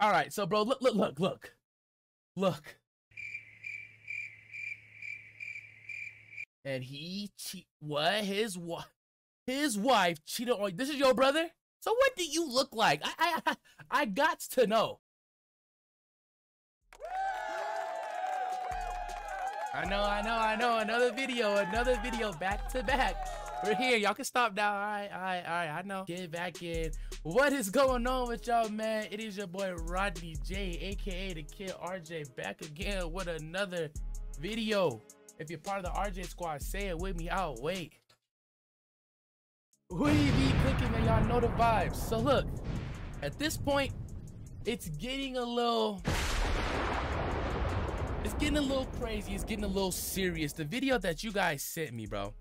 All right, so bro, look, look, look, look, look. And he cheat. What his wife? His wife cheated on. This is your brother. So what do you look like? I I I got to know. I know, I know, I know. Another video, another video back to back. We're here. Y'all can stop now. All right, all right, all right. I know. Get back in. What is going on with y'all, man? It is your boy Rodney J, aka the Kidd RJ, back again with another video. If you're part of the RJ squad, say it with me. I'll wait. You be clicking, and Y'all know the vibes. So look, at this point, it's getting a little getting a little crazy. It's getting a little serious. The video that you guys sent me, bro.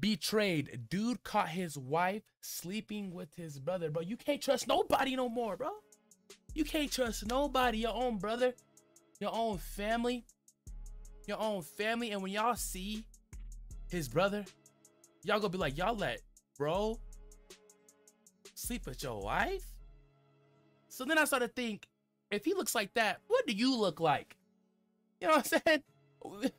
Betrayed. Dude caught his wife sleeping with his brother, bro. You can't trust nobody no more, bro. You can't trust nobody. Your own brother, your own family, your own family. And when y'all see his brother, y'all gonna be like, y'all let bro sleep with your wife? So then I started to think, if he looks like that, what do you look like? You know what I'm saying?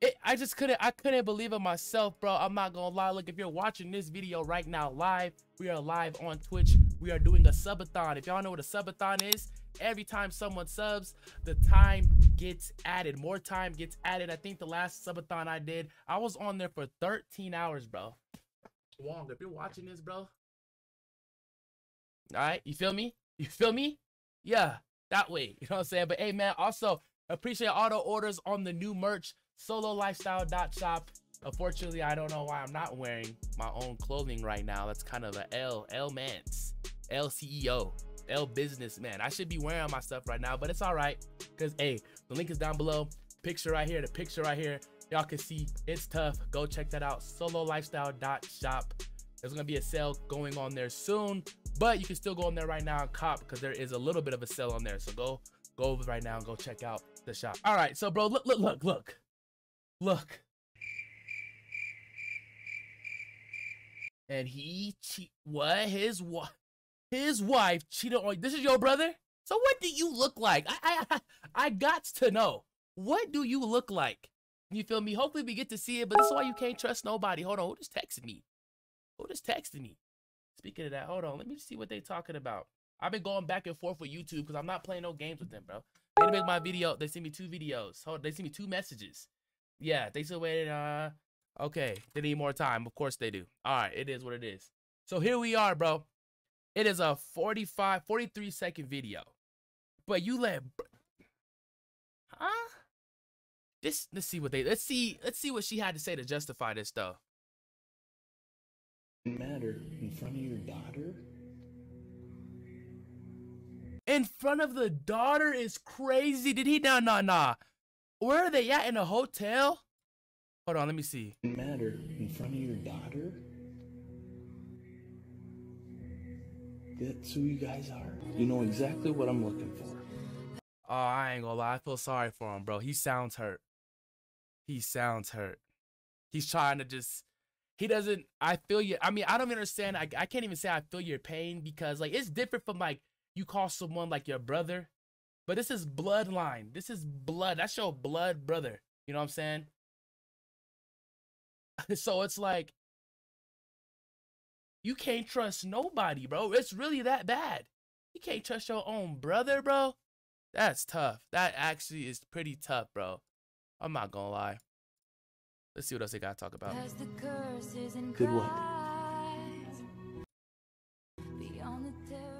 It, I just couldn't I couldn't believe it myself, bro. I'm not gonna lie. Look, if you're watching this video right now live, we are live on Twitch. We are doing a subathon. If y'all know what a subathon is, every time someone subs, the time gets added. More time gets added. I think the last subathon I did, I was on there for 13 hours, bro. Wong, if you're watching this, bro. All right, you feel me? You feel me? Yeah, that way. You know what I'm saying? But hey, man, also Appreciate all the orders on the new merch, sololifestyle.shop. Unfortunately, I don't know why I'm not wearing my own clothing right now. That's kind of a L, L mans, L CEO, L businessman. I should be wearing my stuff right now, but it's all right. Because, hey, the link is down below. Picture right here, the picture right here. Y'all can see it's tough. Go check that out. Sololifestyle.shop. There's to be a sale going on there soon, but you can still go on there right now and cop because there is a little bit of a sale on there. So go go over right now and go check out the shop. All right, so bro, look, look, look, look, look. And he cheat. What his wife? His wife cheated on. This is your brother. So what do you look like? I I I got to know. What do you look like? You feel me? Hopefully we get to see it, but this is why you can't trust nobody. Hold on, who just texted me? Who just texted me? Speaking of that, hold on, let me see what they talking about. I've been going back and forth with YouTube because I'm not playing no games with them, bro. They make my video. They send me two videos. Hold, they send me two messages. Yeah, they still waited. Uh, okay, they need more time. Of course they do. All right, it is what it is. So here we are, bro. It is a 45, 43 second video, but you let, huh? This. Let's see what they. Let's see. Let's see what she had to say to justify this stuff. Matter in front of your daughter in front of the daughter is crazy. Did he? Nah, nah, nah. Where are they at? In a hotel? Hold on, let me see. Matter in front of your daughter? That's who you guys are. You know exactly what I'm looking for. Oh, I ain't gonna lie. I feel sorry for him, bro. He sounds hurt. He sounds hurt. He's trying to just. He doesn't. I feel you. I mean, I don't understand. I, I can't even say I feel your pain because, like, it's different from, like, you call someone like your brother, but this is bloodline. This is blood. That's your blood brother. You know what I'm saying? so it's like you can't trust nobody, bro. It's really that bad. You can't trust your own brother, bro. That's tough. That actually is pretty tough, bro. I'm not gonna lie. Let's see what else they gotta talk about. Good one.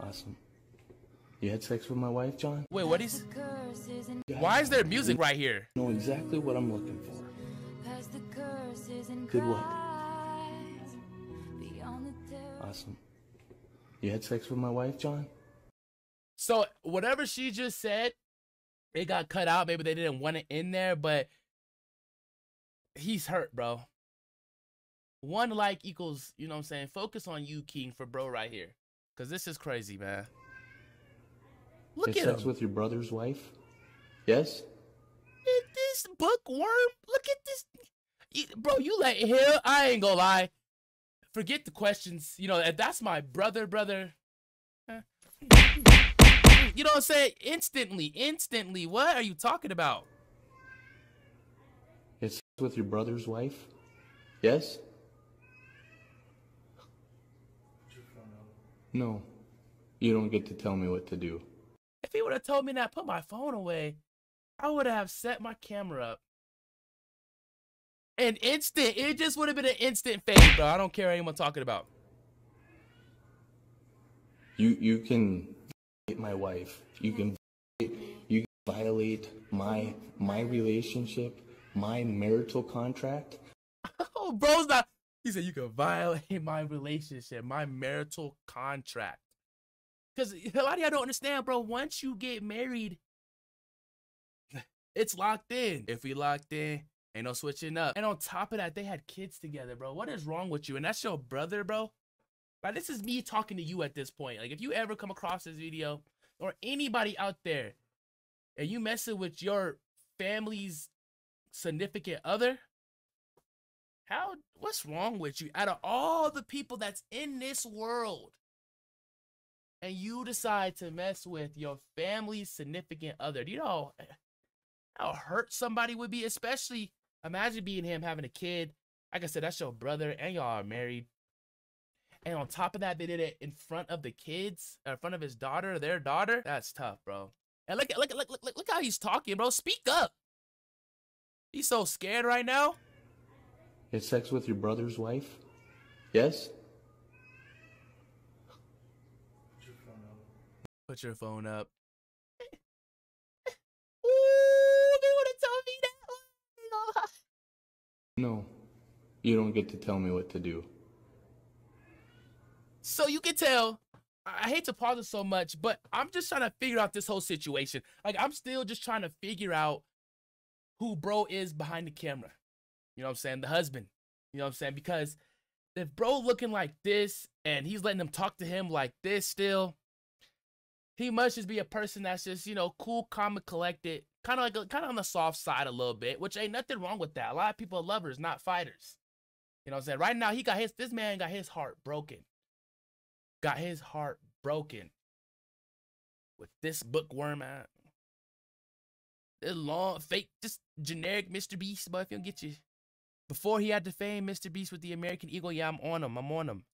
Awesome. You had sex with my wife, John? Wait, what is? Why is there music right here? Know exactly what I'm looking for. Good one. Awesome. You had sex with my wife, John? So whatever she just said, it got cut out. Maybe they didn't want it in there, but he's hurt, bro. One like equals, you know what I'm saying? Focus on you, King, for bro right here. Cause this is crazy, man. Look at sex him. with your brother's wife? Yes. Look this bookworm. Look at this, bro. You let him. I ain't gonna lie. Forget the questions. You know that's my brother, brother. You You know what I'm saying? Instantly, instantly. What are you talking about? It's with your brother's wife? Yes? No. You don't get to tell me what to do. If he would have told me that, put my phone away, I would have set my camera up. An instant. It just would have been an instant fade, bro. I don't care what anyone talking about. You you can my wife. You can you can violate my my relationship, my marital contract. Oh, bro's not. He said you can violate my relationship, my marital contract. Because a lot of y'all don't understand, bro. Once you get married, it's locked in. If we locked in, ain't no switching up. And on top of that, they had kids together, bro. What is wrong with you? And that's your brother, bro. Like, this is me talking to you at this point. Like, if you ever come across this video or anybody out there and you messing with your family's significant other, how, what's wrong with you? Out of all the people that's in this world, and you decide to mess with your family's significant other, do you know how hurt somebody would be? Especially, imagine being him having a kid. Like I said, that's your brother, and y'all are married. And on top of that, they did it in front of the kids, uh, in front of his daughter, their daughter. That's tough, bro. And look, look, look, look, look, how he's talking, bro. Speak up. He's so scared right now. Had sex with your brother's wife? Yes? Put your phone up. Ooh, they would have told me that. No. You don't get to tell me what to do. So you can tell. I hate to pause it so much, but I'm just trying to figure out this whole situation. Like I'm still just trying to figure out who bro is behind the camera. You know what I'm saying? The husband. You know what I'm saying? Because if bro looking like this and he's letting them talk to him like this still, he must just be a person that's just, you know, cool, calm, and collected. Kind of like kind of on the soft side a little bit, which ain't nothing wrong with that. A lot of people are lovers, not fighters. You know what I'm saying? Right now, he got his this man got his heart broken. Got his heart broken with this bookworm at this long fake just generic Mr. Beast, but if you don't get you before he had the fame Mr. Beast with the American Eagle, yeah, I'm on him. I'm on him.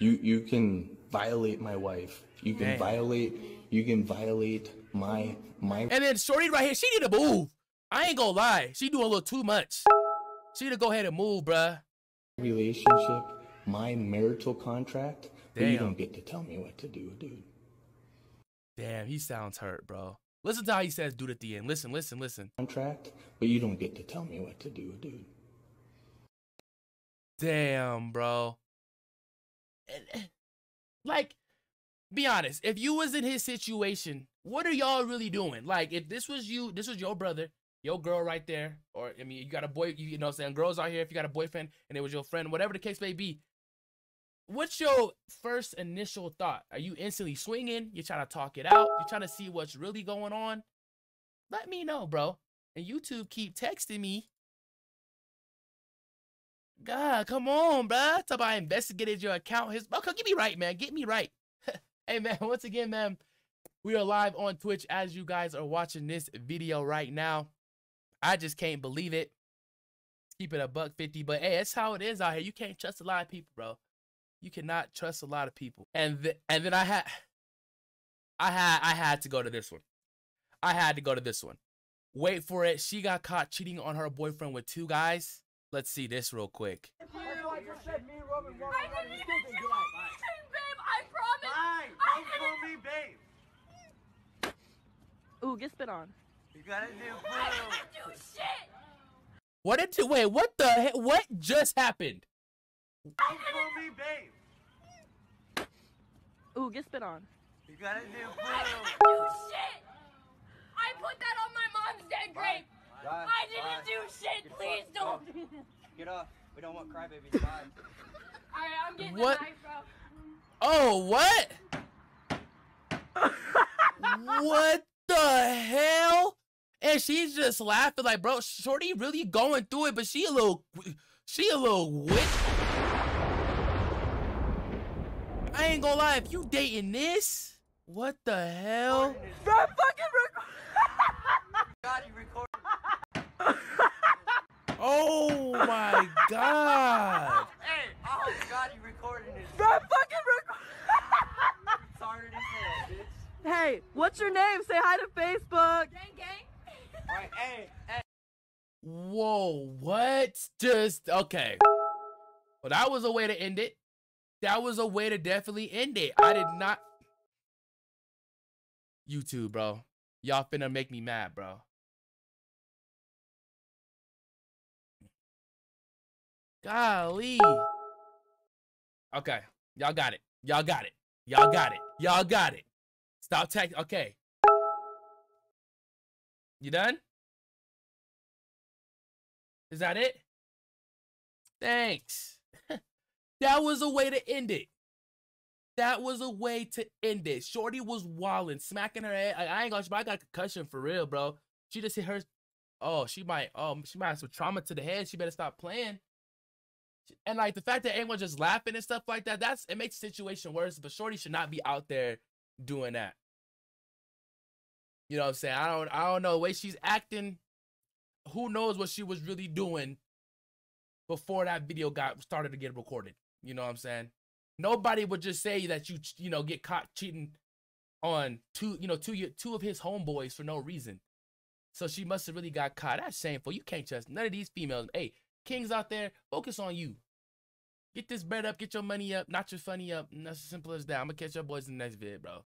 You you can violate my wife. You can Damn. violate you can violate my my And then Shorty right here, she need to move. I ain't gonna lie. She doing a little too much. She need to go ahead and move, bruh. relationship, my marital contract. But you don't get to tell me what to do, dude. Damn, he sounds hurt, bro. Listen to how he says dude at the end. Listen, listen, listen. Contract, but you don't get to tell me what to do, dude. Damn, bro. Like, be honest. If you was in his situation, what are y'all really doing? Like, if this was you, this was your brother, your girl right there, or I mean, you got a boy, you, you know, saying girls out here. If you got a boyfriend and it was your friend, whatever the case may be, what's your first initial thought? Are you instantly swinging? You're trying to talk it out? You're trying to see what's really going on? Let me know, bro. And YouTube keep texting me God, come on, bruh. I investigated your account. His okay, get me right, man. Get me right. hey, man. Once again, man, we are live on Twitch as you guys are watching this video right now. I just can't believe it. Keep it a buck fifty, but hey, that's how it is out here. You can't trust a lot of people, bro. You cannot trust a lot of people. And th- and then I had, I had, I had to go to this one. I had to go to this one. Wait for it. She got caught cheating on her boyfriend with two guys. Let's see this real quick. I didn't even do anything, babe. I promise. Fine, I don't call me babe. Ooh, get spit on. You gotta do I didn't do shit. What did you wait? What the heck? What just happened? Don't call me babe. Ooh, get spit on. You gotta do I didn't do shit. I put that on my mom's dead grave. Bye. I didn't Bye. do shit. Get Please fucked. don't. Get off. We don't want crybabies. Bye. Alright, I'm getting What? the knife, bro. Oh, what? what the hell? And she's just laughing like, bro, Shorty really going through it, but she a little, she a little witch. I ain't gonna lie, if you dating this, What the hell? Bro, fucking record. God, you recorded. Oh my god. Hey, oh God, you recording this. Bro, fucking record. It's harder hell, bitch. Hey, what's your name? Say hi to Facebook. Gang, gang. Alright, hey, hey. Whoa, what? Just okay. Well, that was a way to end it. That was a way to definitely end it. I did not. YouTube, bro. Y'all finna make me mad, bro. Golly. Okay. Y'all got it. Y'all got it. Y'all got it. Y'all got it. Stop text. Okay. You done? Is that it? Thanks. that was a way to end it. That was a way to end it. Shorty was walling, smacking her head. I, I ain't gonna, I got a concussion for real, bro. She just hit her. Oh, she might. Um, she might have some trauma to the head. She better stop playing. And like the fact that everyone just laughing and stuff like that, that's it makes the situation worse. But Shorty should not be out there doing that. You know what I'm saying? I don't. I don't know the way she's acting who knows what she was really doing before that video got started to get recorded. You know what I'm saying? Nobody would just say that you you know get caught cheating on two you know two two of his homeboys for no reason. So she must have really got caught. That's shameful. You can't trust none of these females. Hey, kings out there, focus on you. Get this bread up, get your money up, not your funny up. And that's as simple as that. I'm gonna catch your boys in the next vid, bro.